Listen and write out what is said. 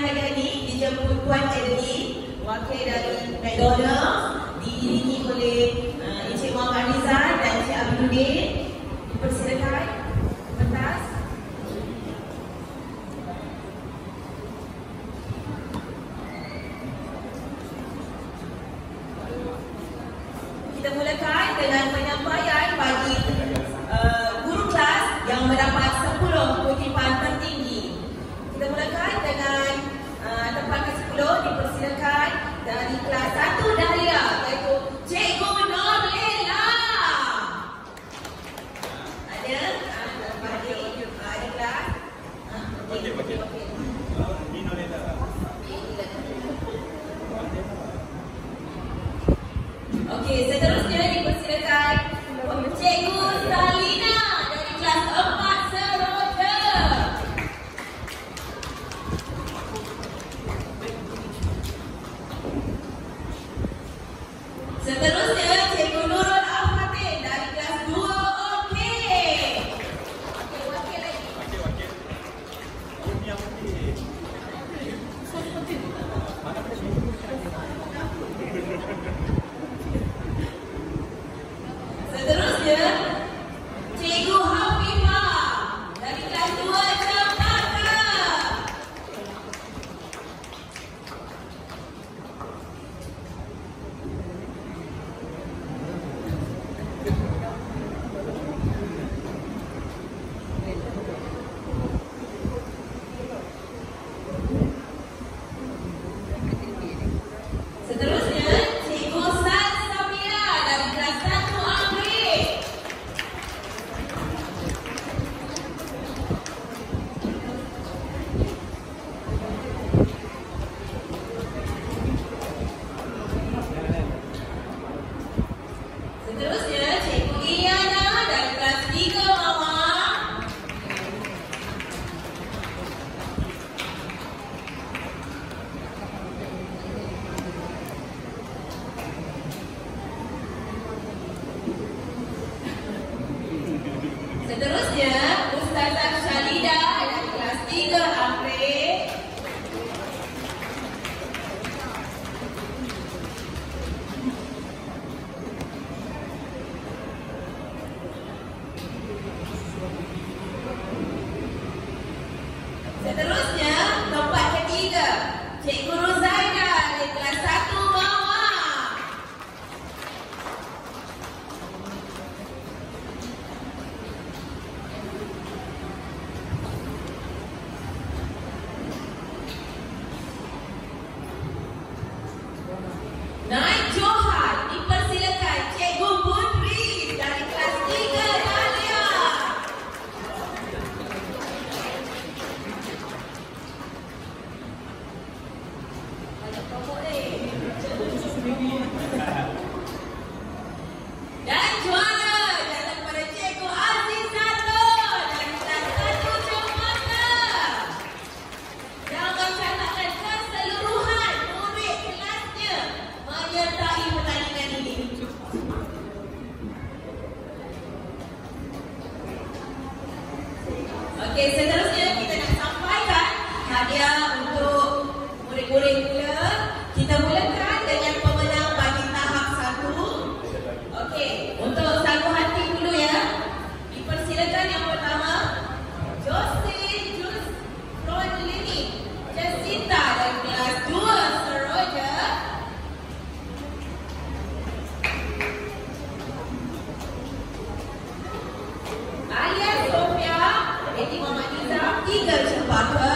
hari ini dijemput Tuan Eddie, wakil dari McDonald's, diiringi oleh uh, Encik Muhammad Rizal dan Encik Abidudin. Dipersilakan pentas. Kita mulakan dengan penyampaian bagi uh, guru kelas yang mendapat 10 kutipan tertinggi. Kita mulakan dengan uh, tempat ke-10 dipersilakan dari kelas 1 Dahlia iaitu Cikgu Norlela. Ada? Ada? Ah, Okey, okey. okey. Okey, Seterusnya, Cikgu Iyana dari kelas 3 Mama. Seterusnya, Ustazah Shalida dari kelas 3 Amrik. தரிசனம் பார்க்க